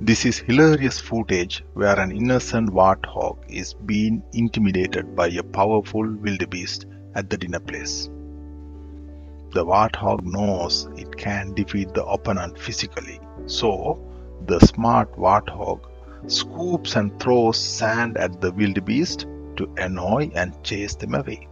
This is hilarious footage where an innocent warthog is being intimidated by a powerful wildebeest at the dinner place. The warthog knows it can defeat the opponent physically, so the smart warthog scoops and throws sand at the wildebeest to annoy and chase them away.